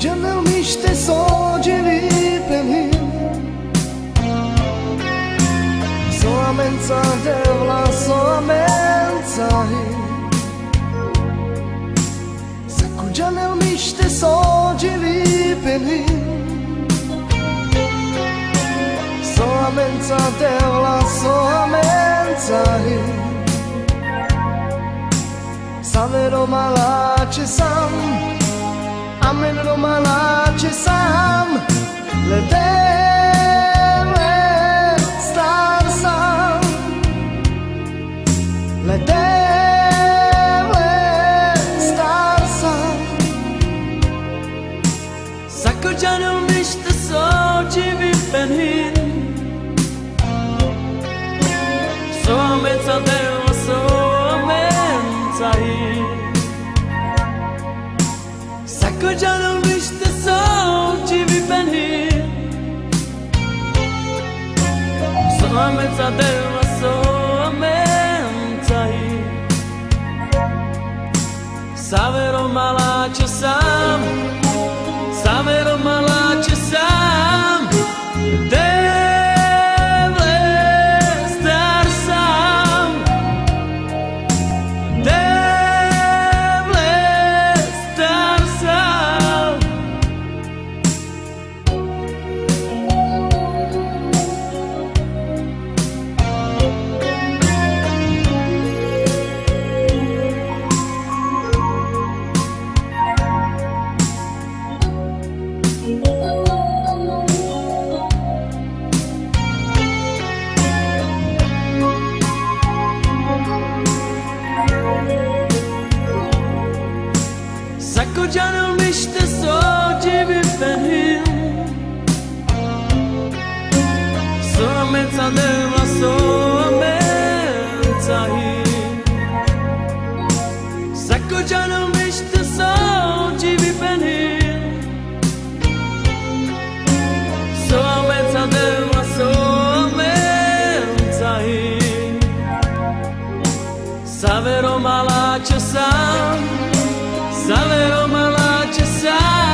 Želeo mi ste sođeni penim Soamenca devla soamenca Saku želeo mi ste sođeni penim Soamenca devla soamenca Savero malace sa sam Amen romalace sam Le deve star sam Le deve star sam Sakır canım işte soci vi penhin Soamența de la soamența never gonna reach the sound TV Benny. بعد vlasom tahi Sako canım işte savcı bir beni Sohbet adım sohbet tahi Saverom alaçı sam Saverom alaçı sam